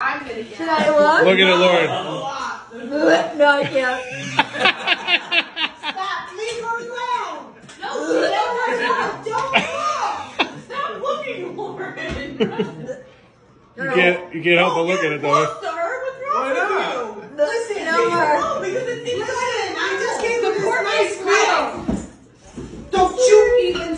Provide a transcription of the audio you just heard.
Should I look? Look at it, Lauren. no, I can't. Stop. Leave her alone. No, no, no, don't look. Stop looking, Lauren. You can't, you can't help but look at it, though. Closer. What's wrong with you? Listen, No, because it's Listen, I just came to support my squeal. Don't you even